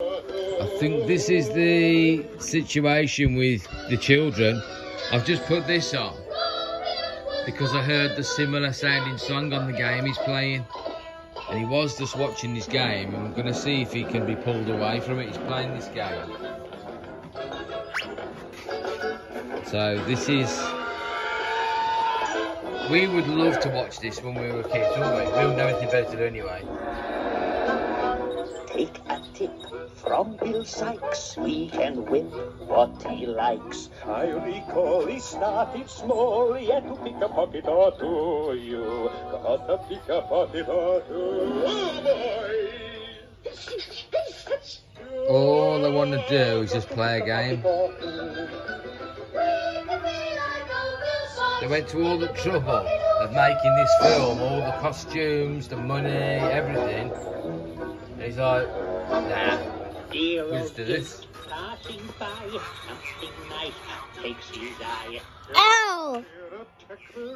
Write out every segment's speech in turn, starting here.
I think this is the situation with the children. I've just put this on because I heard the similar sounding song on the game he's playing. And he was just watching this game. I'm going to see if he can be pulled away from it. He's playing this game. So this is... We would love to watch this when we were kids, wouldn't we? We wouldn't know anything better anyway. Take a tip from Bill Sykes. We can whip what he likes. I recall he started small, yet to pick a pocket or two. You got to pick a pocket or two. Oh boy! All I want to do is just play a game. They went to all the trouble of making this film, all the costumes, the money, everything. And he's like, nah, we'll just do this. Passing by, something nice takes his eye. Ow! Open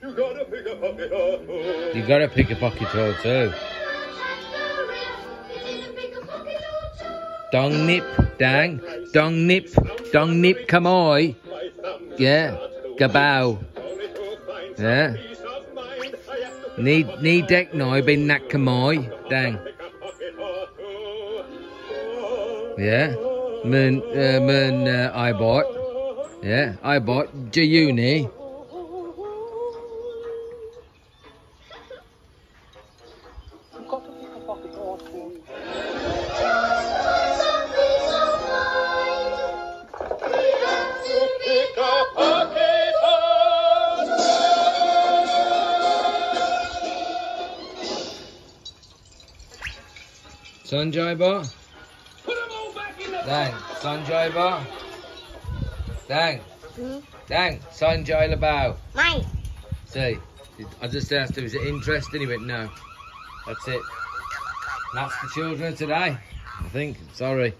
You gotta pick a pocket or two. You gotta pick a pocket or two. Dong nip, dang. Dong nip, dong nip, come on. Yeah, gabow. Yeah. Need, need deck noi bên nạc kamoy. Dang. Yeah. Mình, uh, mình, uh, I bought. Yeah, I bought G-Uni. Sanjay Bar? Put 'em all back in the Dang, Sanjay Bar? Dang, Hmm? dang, Sanjay Labao. Mine. See, I just asked him, is it interesting? He went, no. That's it. That's the children today, I think. Sorry.